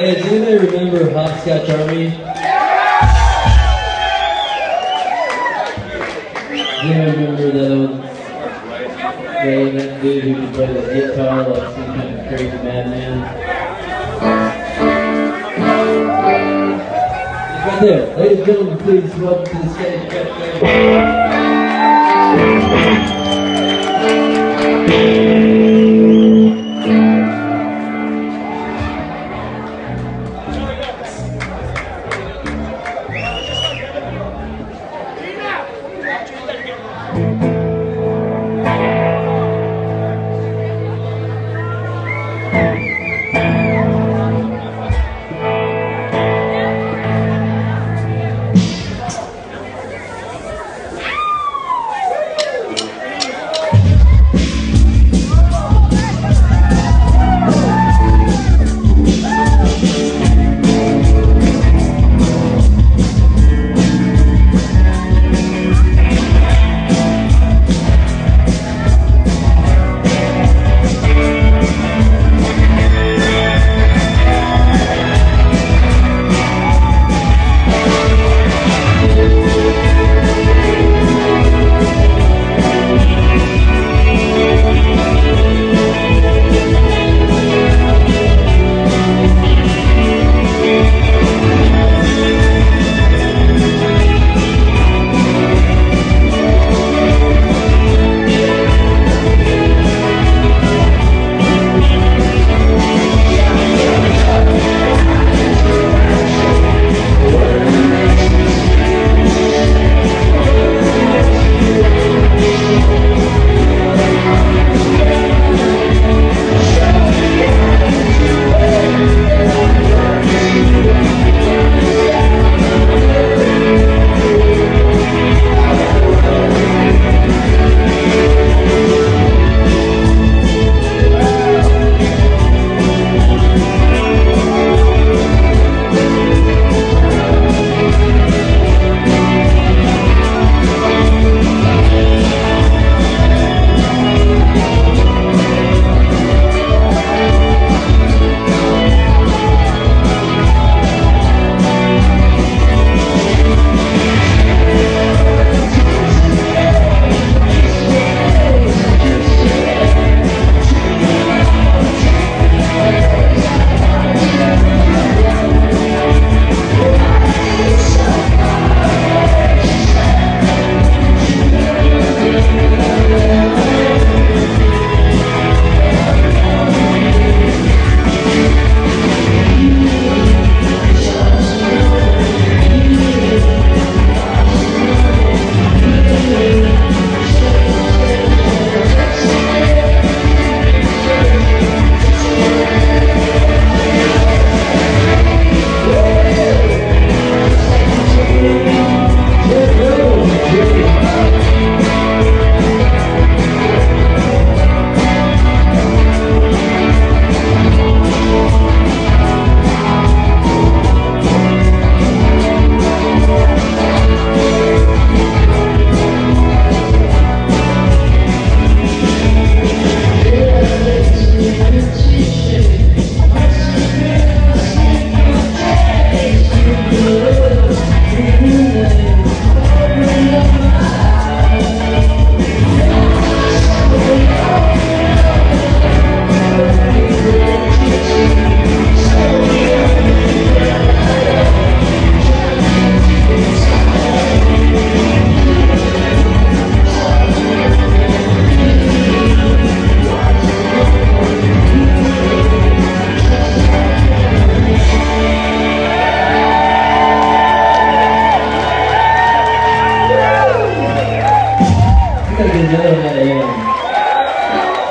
Hey, does anybody remember Hopscotch Army? Do you remember that old guy, that dude who could play the guitar like some kind of crazy madman? He's right there. Ladies and gentlemen, please welcome to the stage, gotta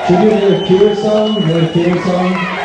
should we do another Cure song? Another Cure song?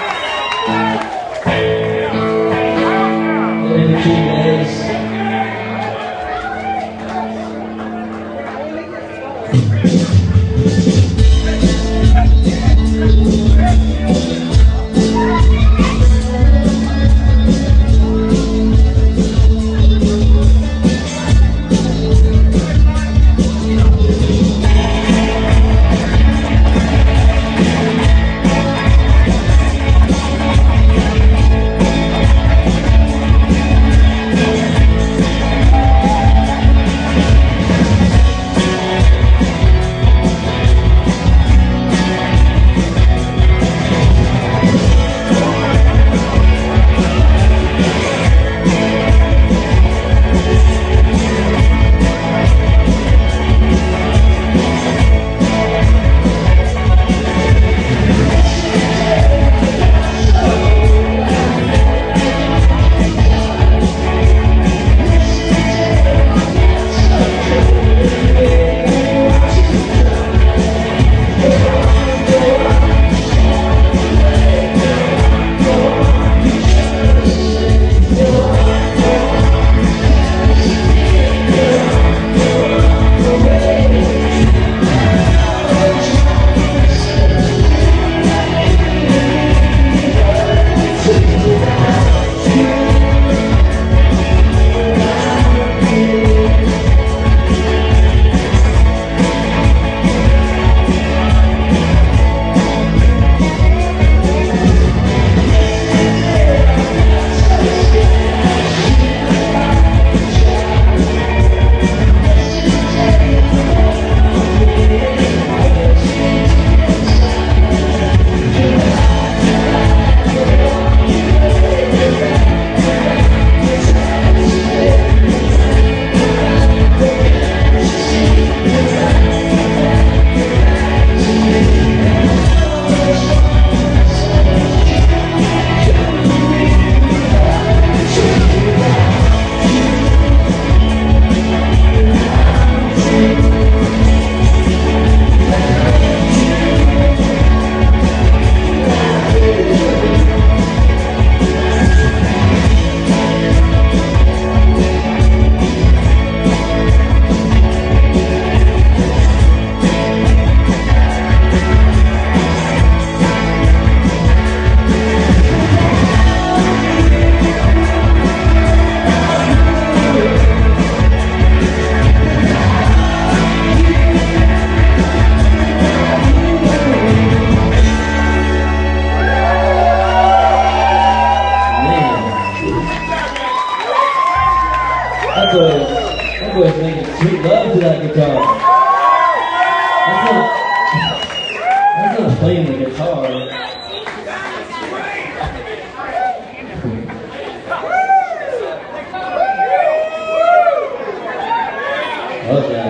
That boy, that boy's making sweet love to that guitar. That's not, that's not playing the guitar. Love that.